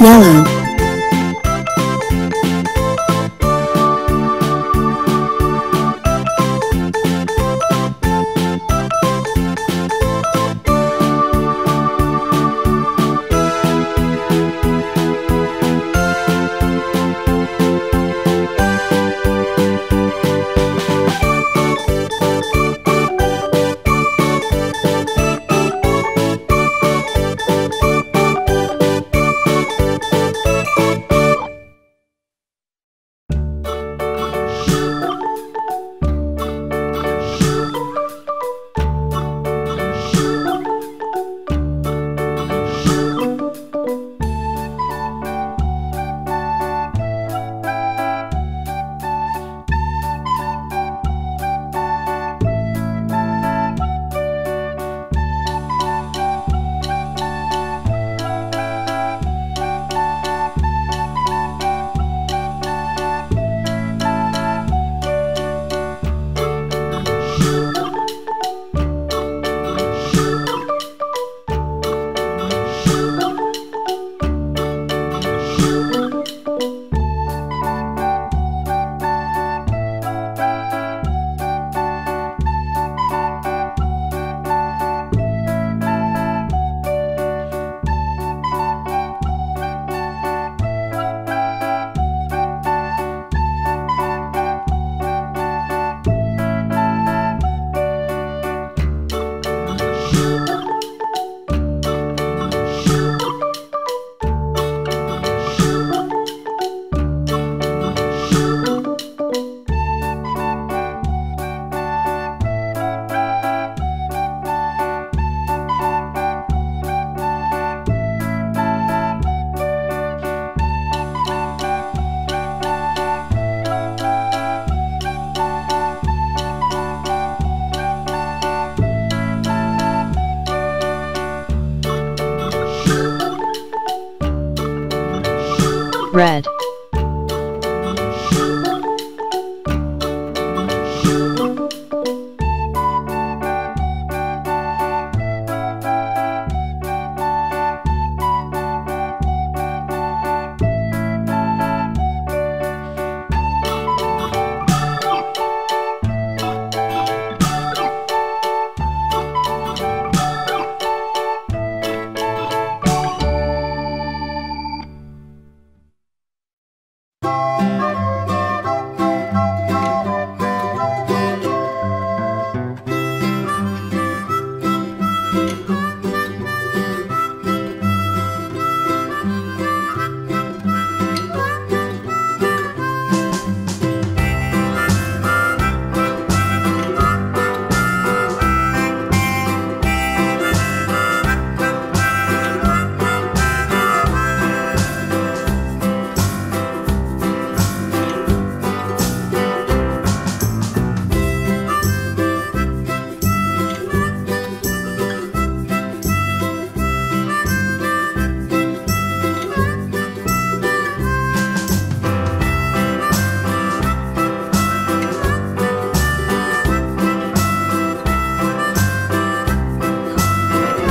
yellow red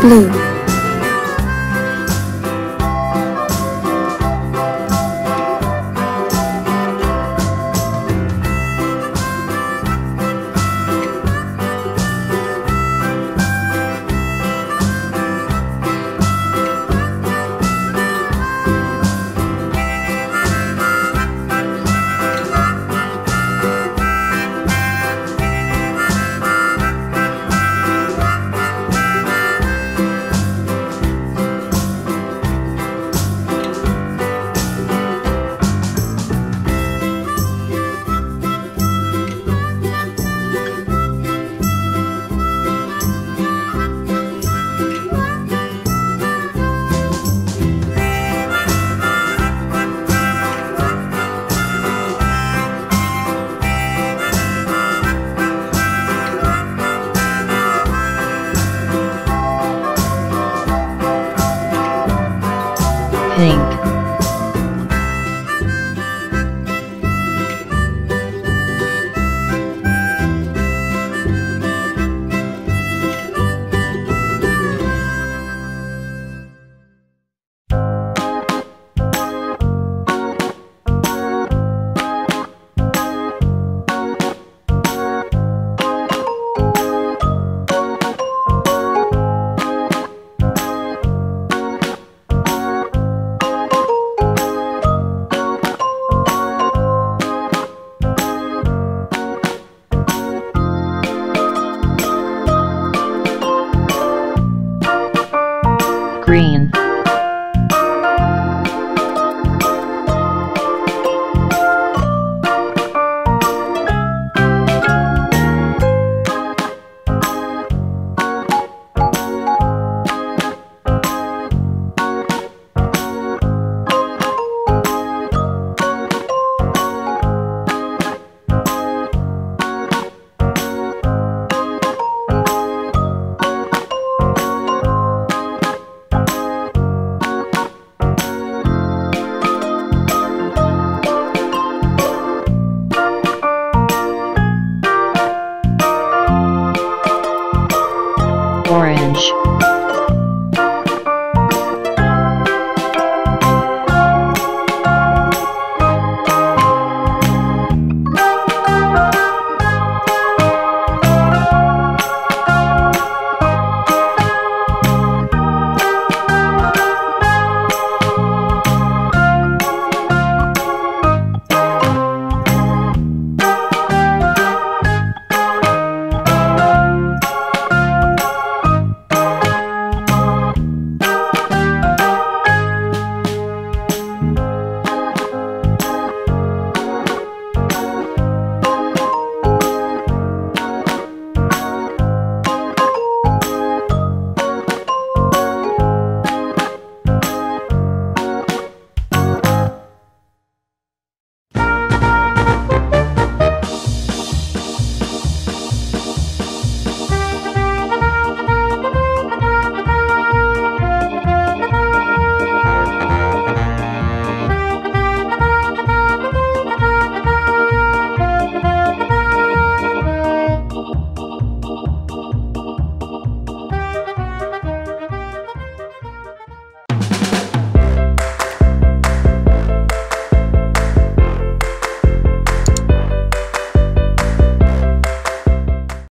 blue